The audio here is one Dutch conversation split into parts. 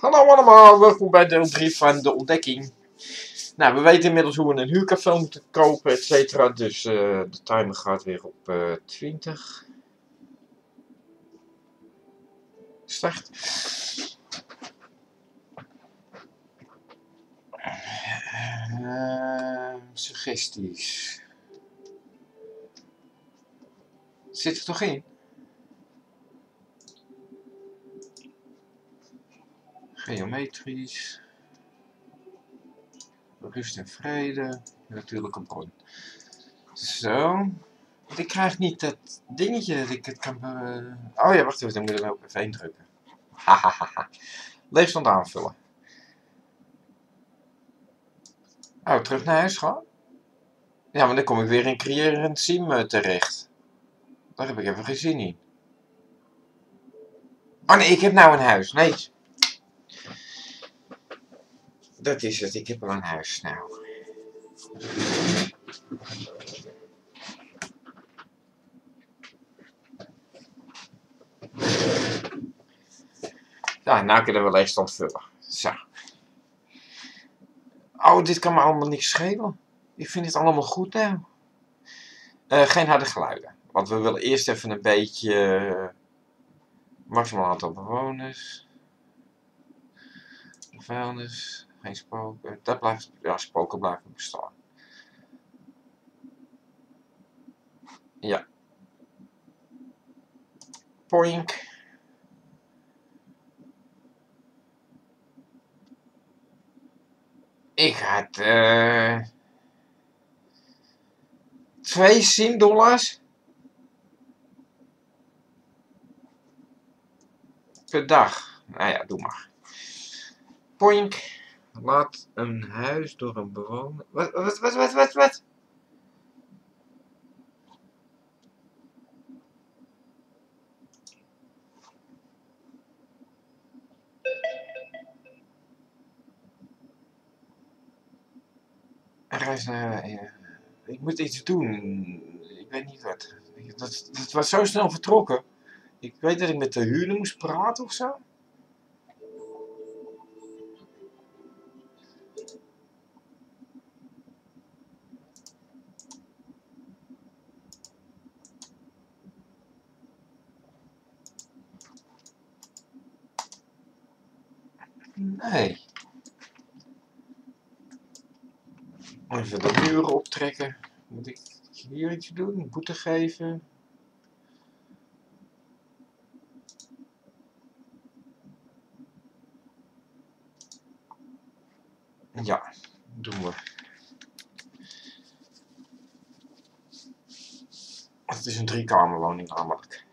Hallo allemaal, welkom bij deel 3 van de ontdekking. Nou, we weten inmiddels hoe we een huurcafé moeten kopen, et cetera. Dus uh, de timer gaat weer op uh, 20. Start. Uh, suggesties. Zit er toch in? Geometrisch. Rust en vrede. Natuurlijke bron. Zo. Ik krijg niet dat dingetje dat ik het kan... Uh... Oh ja, wacht even. Dan moet ik op F1 drukken. Hahaha. Leefstand aanvullen. Oh, terug naar huis gaan? Ja, maar dan kom ik weer in creërend sim uh, terecht. Daar heb ik even geen zin in. Oh nee, ik heb nou een huis. Nee. Dat is het, ik heb al een huis nou. Ja, nou kunnen we leegstand. Zo. Oh, dit kan me allemaal niks schelen. Ik vind het allemaal goed nou. Uh, geen harde geluiden. Want we willen eerst even een beetje... Uh, maximaal aantal bewoners. Vuilnis. Geen spoken. Dat blijft... Ja, spoken blijven bestaan. Ja. Poink. Ik had uh, twee sim-dollars per dag. Nou ja, doe maar. Poink. Laat een huis door een bewoner... Wat, wat, wat, wat, wat, wat? Reis naar... Ja. Ik moet iets doen. Ik weet niet wat. Dat, dat was zo snel vertrokken. Ik weet dat ik met de huurder moest praten of zo. Nee. Even de muren optrekken. Moet ik hier iets doen? Boete geven? Ja, doen we. Het is een driekamerwoning namelijk.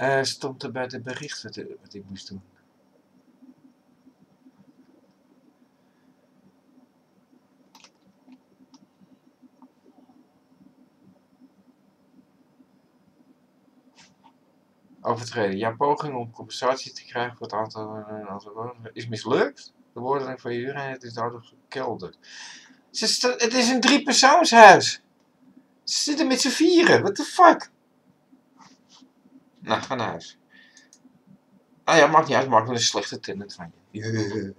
Uh, stond er bij de bericht wat, wat ik moest doen. Overtreden. Jouw poging om compensatie te krijgen voor het aantal, aantal woningen is mislukt. De woordeling van je huurheid is daardoor gekelderd. Het is een driepersoonshuis. Ze zitten met z'n vieren. What the fuck? Nou, ga naar huis. Ah ja, maakt niet uit, maakt wel een slechte tenant van je.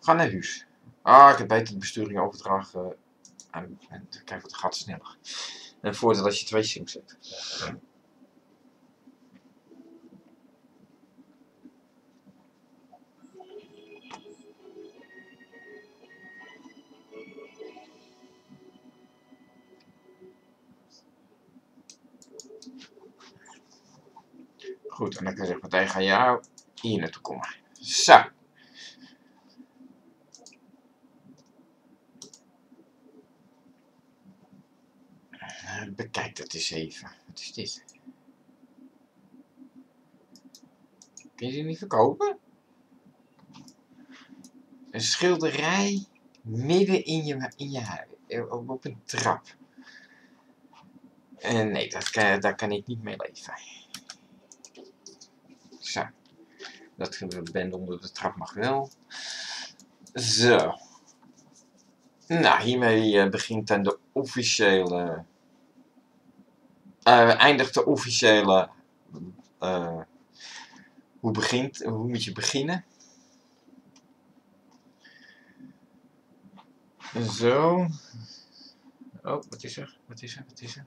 Ga naar huis. Ah, ik heb beter de besturing overdragen. En, en kijk, wat gaat sneller. En voordeel als je twee sims zet. Goed, en dan kan ik meteen ga jou hier naartoe komen. Zo. Bekijk dat eens even. Wat is dit? Kun je die niet verkopen? Een schilderij midden in je, in je huis. Op een trap. En nee, dat kan, daar kan ik niet mee leven. Zo. Dat band onder de trap mag wel. Zo. Nou, hiermee uh, begint dan de officiële eh, eindigt de officiële. eh, hoe, begint, hoe moet je beginnen? Zo. Oh, wat is er? Wat is er? Wat is er?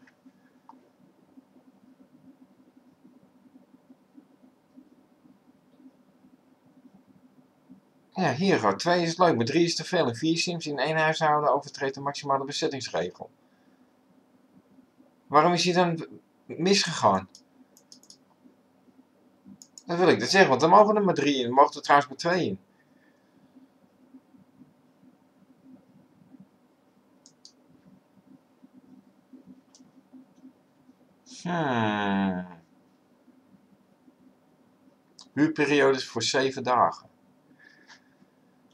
Ja, hier gaat 2 is leuk, maar 3 is te veel. En 4 sims in één huishouden overtreedt de maximale bezettingsregel. Waarom is hij dan misgegaan? Dat wil ik dus zeggen, want dan mogen er maar 3 in. Dan mogen er trouwens maar 2 in. Hmm. Huurperiodes voor 7 dagen.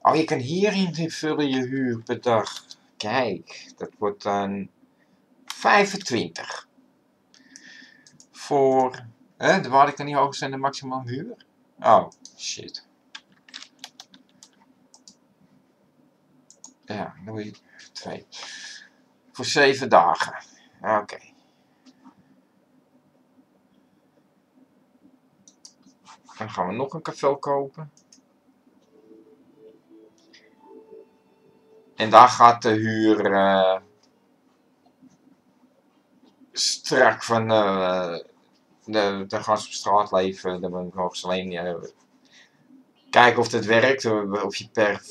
Oh, je kan hierin invullen je huur per dag. Kijk, dat wordt dan 25. Voor, hè, waar ik dan niet hoger zijn de maximum huur? Oh, shit. Ja, dan je 2. Voor 7 dagen. Oké. Dan gaan we nog een café kopen. En daar gaat de huur eh, strak van eh, de, de gast op straat leven. Dan moet ik alleen eh, kijken of het werkt. Of of je per,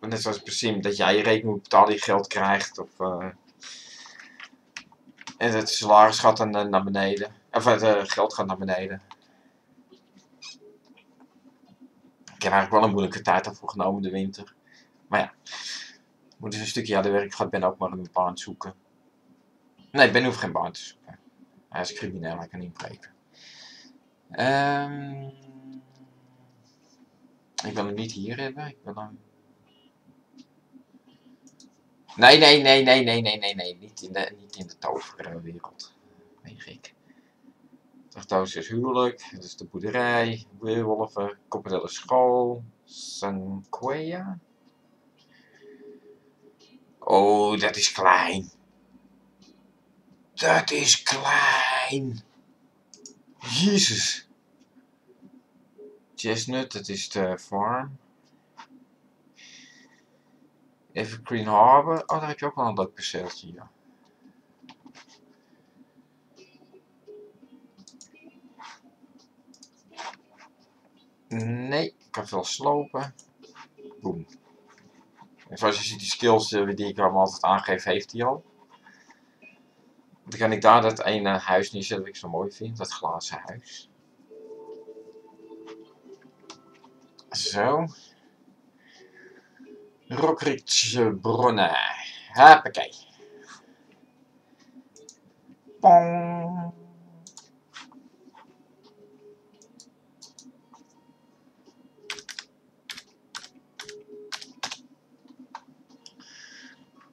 net zoals per dat jij je rekening moet betalen, je geld krijgt. Of, eh, en het salaris gaat dan eh, naar beneden. Of het eh, geld gaat naar beneden. Ik heb eigenlijk wel een moeilijke tijd daarvoor genomen, de winter. Maar ja, moet dus een stukje harder werk gaat Ben ook maar een baan zoeken. Nee, Ben hoeft geen baan te zoeken. Hij is crimineel, hij kan inbreken. Um, ehm, ik wil hem niet hier hebben. Ik wil hem... Nee, nee, nee, nee, nee, nee, nee, nee. Niet in de, niet in de toverwereld. Ben gek. Tartaus is huwelijk. Dat is de boerderij. Weerwolven. Kopperelle school. Sanquea. Oh, dat is klein. Dat is klein. Jezus. Chestnut, dat is de farm. Evergreen Harbor. Oh, daar heb je ook wel een leuk perceeltje, ja. Nee, ik kan veel slopen. Boom. En zoals je ziet, die skills eh, die ik hem altijd aangeef, heeft hij al. Dan kan ik daar dat ene huis neerzetten dat ik zo mooi vind, dat glazen huis. Zo. Rockridge Bronnen. Hoppakee. Pong.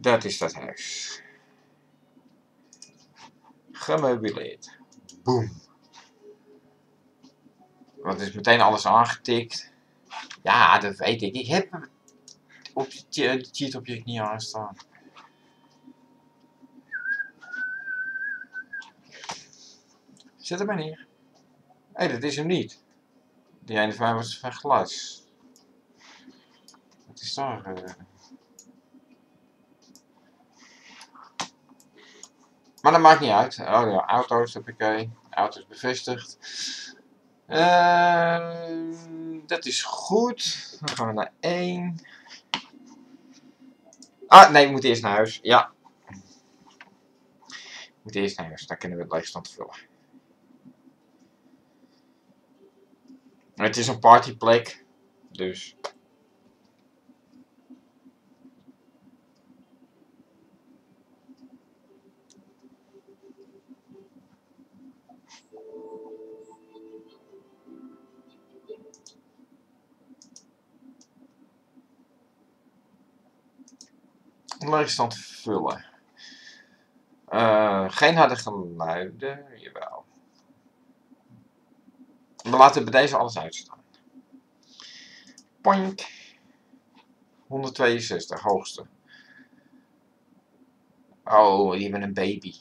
Dat is dat huis. Gemeubileerd. Boom. Want is meteen alles aangetikt. Ja, dat weet ik. Ik heb op het cheat object niet aanstaan. Zet hem maar neer. Hé, dat is hem niet. Die ene van mij was van glas. Wat is daar? Uh... Maar dat maakt niet uit. Oh ja, auto's heb ik. Uh, auto's bevestigd. Uh, dat is goed. Dan gaan we naar 1. Ah, nee, we moeten eerst naar huis. Ja. We moeten eerst naar huis. Dan kunnen we het leegstand vullen. Het is een partyplek. Dus. Leegstand vullen. Uh, geen harde geluiden, jawel. We laten bij deze alles uitstaan. Poink. 162, hoogste. Oh, die hebben een baby.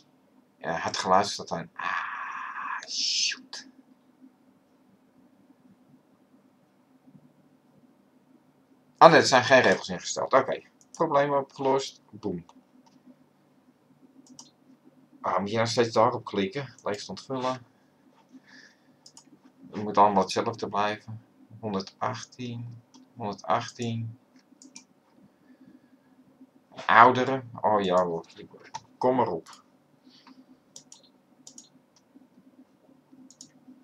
Ja, het geluid staat dan. Ah, shoot. Ah nee, er zijn geen regels ingesteld. Oké, probleem opgelost. Boom. Ah, moet je nou steeds daarop klikken? Leegstand vullen. Het moet allemaal hetzelfde blijven. 118, 118. Ouderen. Oh ja kom maar op.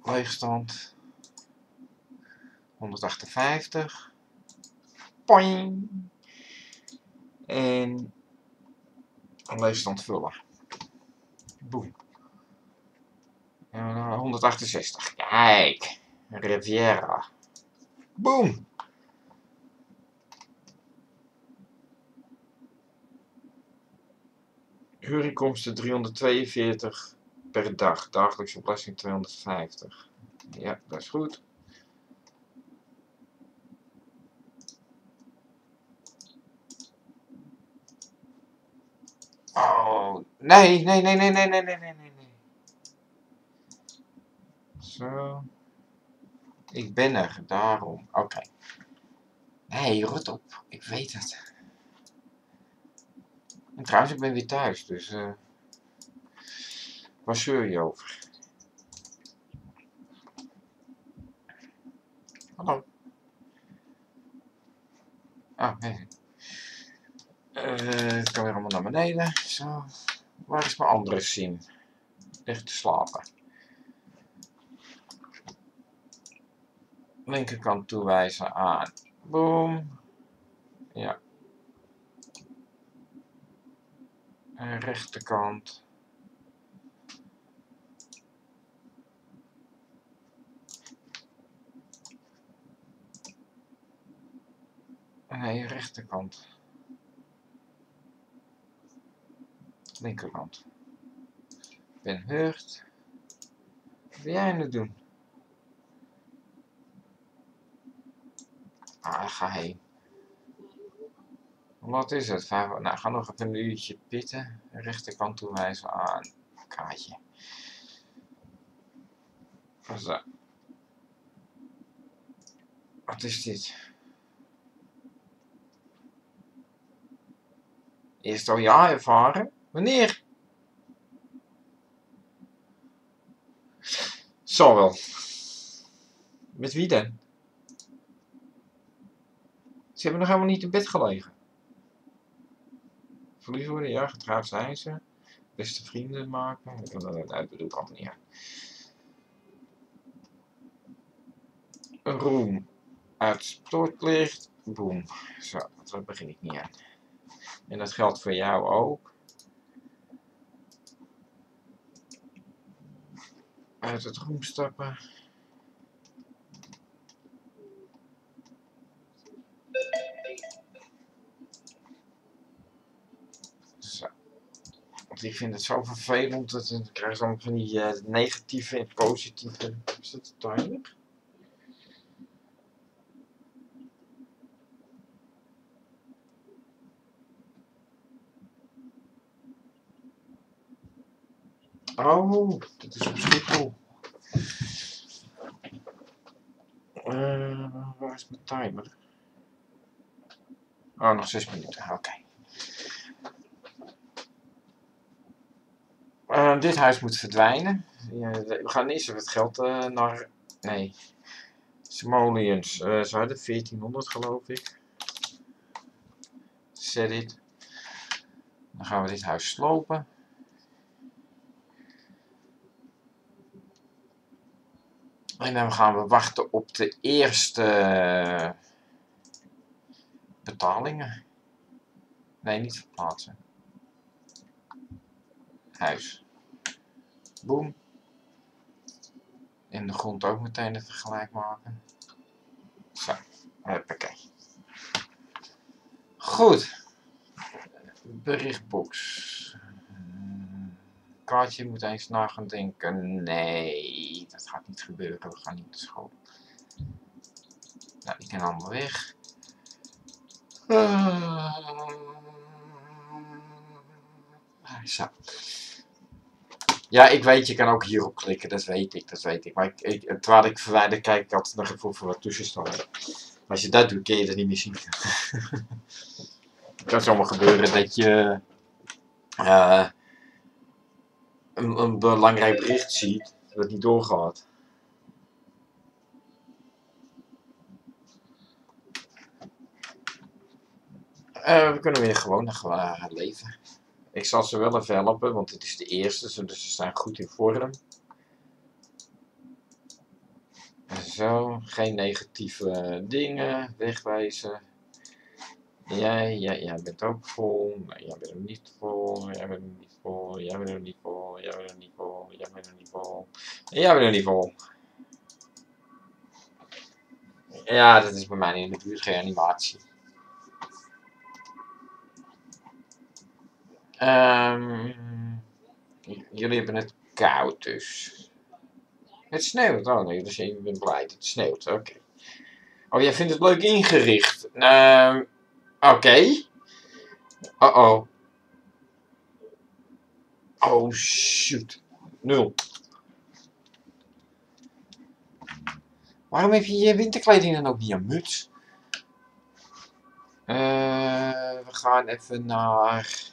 Leegstand. 158. Poing. En een leegstand vullen. Boom. En, uh, 168. Kijk. Riviera. Boom. Huurinkomsten 342 per dag. Dagelijkse belasting 250. Ja, dat is goed. Oh, nee, nee, nee, nee, nee, nee, nee, nee, nee. Zo. Ik ben er, daarom. Oké. Nee, rot op. Ik weet het. En trouwens, ik ben weer thuis, dus... Uh, waar zeur je over? Hallo. Ah, nee. Uh, ik kan weer allemaal naar beneden. Zo. Waar is mijn andere sim? Ligt te slapen. Linkerkant toewijzen aan. Boom. Ja. En rechterkant. Nee, rechterkant. Linkerkant. Ben Hurt. Wat ben jij het doen? Ah, ga heen. Wat is het? Nou, ga nog even een uurtje pitten. Rechterkant toewijzen aan kaartje. Zo. Wat is dit? Eerst al ja ervaren? Wanneer? Zal wel. Met wie dan? Ze hebben nog helemaal niet in bed gelegen. Verliefd worden, ja, getrouwd zijn ze. Beste vrienden maken. Dat bedoel ik allemaal niet aan. Een room uit stoortlicht. Boom. Zo, dat begin ik niet aan. En dat geldt voor jou ook. Uit het roem stappen. Want ik vind het zo vervelend dat ik krijg van die uh, negatieve en positieve. Is dat de timer? Oh, dat is op Schiphol. Uh, waar is mijn timer? Oh, nog 6 minuten. Oké. Okay. Uh, eh, dit huis moet verdwijnen. we gaan eerst even het geld uh, naar... Nee. Simoleons. Uh, ze hadden 1400 geloof ik. Zet dit. Dan gaan we dit huis slopen. En dan gaan we wachten op de eerste betalingen. Nee, niet verplaatsen. Huis. Boom. In de grond ook meteen het vergelijk maken. Zo, hoppakee. Goed. Berichtbox kaartje moet eens na gaan denken. Nee, dat gaat niet gebeuren. We gaan niet naar school. Nou, die kan allemaal weg. Uh, zo. Ja, ik weet, je kan ook hierop klikken, dat weet ik, dat weet ik. Maar ik, ik, terwijl ik verwijder kijk, ik altijd nog even voor wat tussenstanden. Maar als je dat doet, kun je dat niet meer zien. Het kan zomaar gebeuren dat je uh, een, een, belangrijk bericht ziet dat niet doorgaat. Uh, we kunnen weer gewoon nog uh, leven. Ik zal ze wel even helpen, want het is de eerste, dus ze staan goed in vorm. Zo, geen negatieve dingen wegwijzen. Jij, jij, jij bent ook vol. Jij bent er niet vol. Jij bent er niet vol. Jij bent niet vol. Jij bent niet vol. Jij bent er niet vol. Jij bent niet vol. Ja, dat is bij mij in de buurt geen animatie. Um, jullie hebben het koud dus. Het sneeuwt. Oh nee, dus ik ben blij het sneeuwt. Oké. Oh, jij vindt het leuk ingericht. Um, Oké. Okay. Uh oh. Oh shoot. Nul. Waarom heb je je winterkleding dan ook niet aan muts? Uh, we gaan even naar...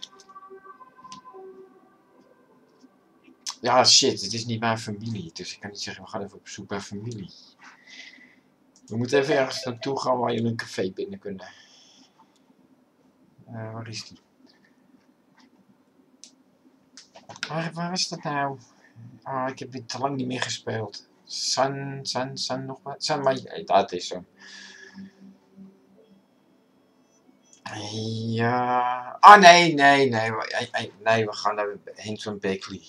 Ja, shit, het is niet mijn familie. Dus ik kan niet zeggen, we gaan even op zoek naar familie. We moeten even ergens naartoe gaan waar jullie een café binnen kunnen. Uh, waar is die? Waar, waar is dat nou? Ah, ik heb dit te lang niet meer gespeeld. Sun, Sun, Sun nog wat? Sun, maar dat is zo. Ja. Ah, nee, nee, nee. Nee, we gaan naar Hint van Beckley.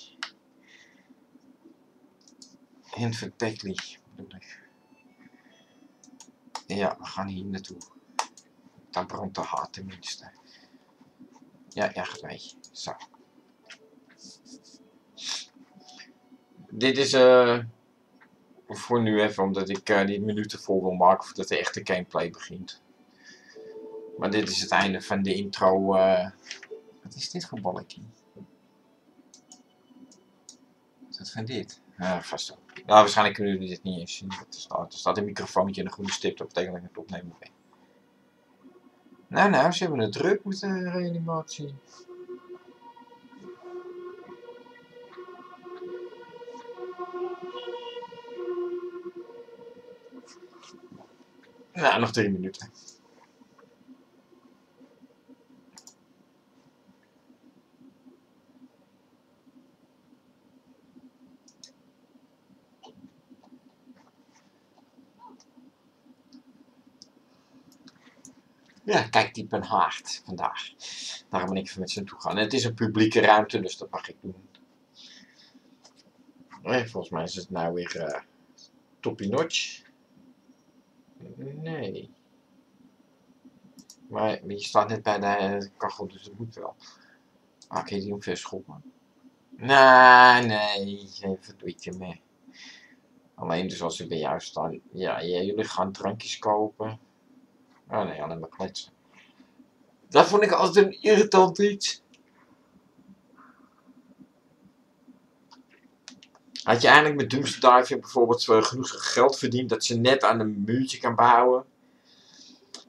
Hint van Beckley, Ja, we gaan hier naartoe. Dan brandt de haat tenminste. Ja, ja, mee. Zo. Dit is uh, voor nu even omdat ik uh, die minuten vol wil maken voordat de echte gameplay begint. Maar dit is het einde van de intro. Uh, wat is dit voor balkje? Is dat van dit? Ja, vast wel. Nou, waarschijnlijk kunnen jullie dit niet eens zien. Er staat, er een microfoontje en een groene stip. Dat betekent dat ik het opnemen ben. Nou, nou, ze hebben het druk met de reanimatie. Nou, nog drie minuten. Ja, kijk, die ben vandaag. Daarom ben ik even met ze naartoe gaan. Het is een publieke ruimte, dus dat mag ik doen. Nee, volgens mij is het nou weer uh, toppie notch. Nee. Maar je staat net bij de kachel, dus dat moet wel. Ah, oké, die omverschoppen. Nee, nee, even doe je mee. Alleen dus als ze bij jou staan. Ja, ja, jullie gaan drankjes kopen. Oh nee, alleen maar kletsen. Dat vond ik altijd een irritant iets. Had je eigenlijk met Dumpster bijvoorbeeld genoeg geld verdiend dat ze net aan een muurtje kan bouwen?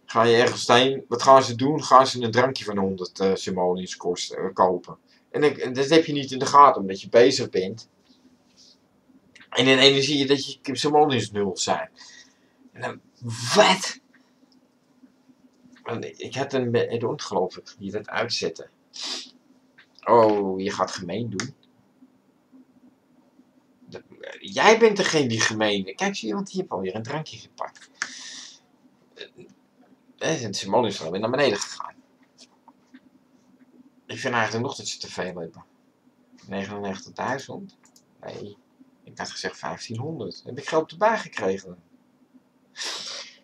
Ga je ergens heen, wat gaan ze doen? Gaan ze een drankje van 100 uh, simoleons kosten, uh, kopen. En, en, dat heb je niet in de gaten, omdat je bezig bent. En in energie dat je simoleons nul zijn. En dan, wat? ik had een Edond geloof ik, die dat uitzette. Oh, je gaat gemeen doen. Jij bent degene die gemeen... Kijk, zie je, want die heeft alweer een drankje gepakt. En Simone is alweer naar beneden gegaan. Ik vind eigenlijk nog dat ze te veel hebben. 99.000? Nee, ik had gezegd 1500. Heb ik geld erbij gekregen?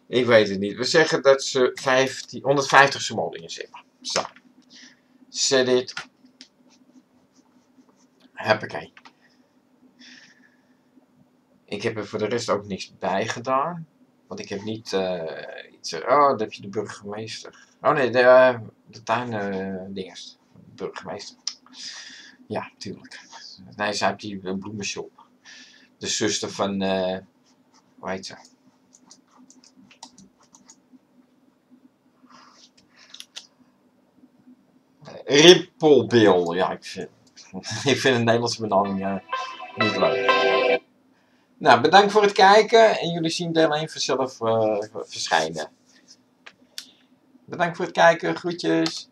Ik weet het niet. We zeggen dat ze 15, 150 simoleons zitten. Zo. Zet dit. Hoppakee. Ik heb er voor de rest ook niks bij gedaan. Want ik heb niet uh, iets... Oh, dan heb je de burgemeester. Oh nee, de, uh, de tuin uh, dinges. Burgemeester. Ja, tuurlijk. Nee, ze heeft die bloemenshop. De zuster van, eh hoe heet ze? Ja, ik vind, ik vind een Nederlandse benaming eh, niet leuk. Nou, bedankt voor het kijken en jullie zien deel 1 vanzelf eh, verschijnen. Bedankt voor het kijken, groetjes.